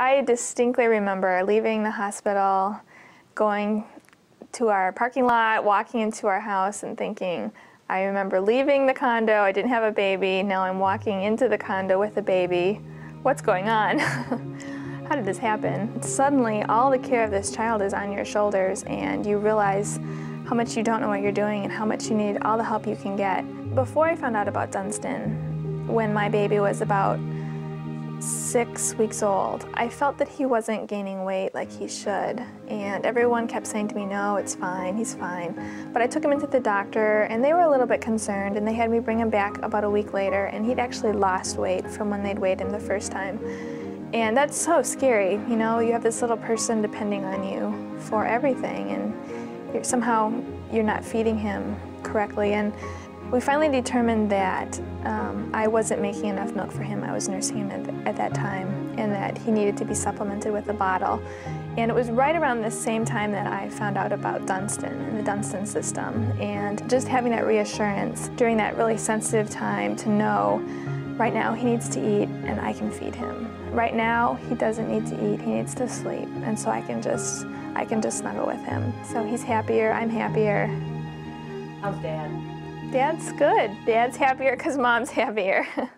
I distinctly remember leaving the hospital, going to our parking lot, walking into our house, and thinking, I remember leaving the condo, I didn't have a baby, now I'm walking into the condo with a baby. What's going on? How did this happen? Suddenly, all the care of this child is on your shoulders, and you realize how much you don't know what you're doing and how much you need all the help you can get. Before I found out about Dunstan, when my baby was about six weeks old, I felt that he wasn't gaining weight like he should. And everyone kept saying to me, no, it's fine, he's fine. But I took him into the doctor and they were a little bit concerned and they had me bring him back about a week later and he'd actually lost weight from when they'd weighed him the first time. And that's so scary, you know, you have this little person depending on you for everything and you're, somehow you're not feeding him correctly. And we finally determined that um, I wasn't making enough milk for him. I was nursing him at, at, that time and that he needed to be supplemented with a bottle. And it was right around the same time that I found out about Dunstan and the Dunstan system. And just having that reassurance during that really sensitive time to know right now he needs to eat and I can feed him. Right now he doesn't need to eat, he needs to sleep. And so I can just, I can just snuggle with him. So he's happier, I'm happier. How's dad? Dad's good. Dad's happier because mom's happier.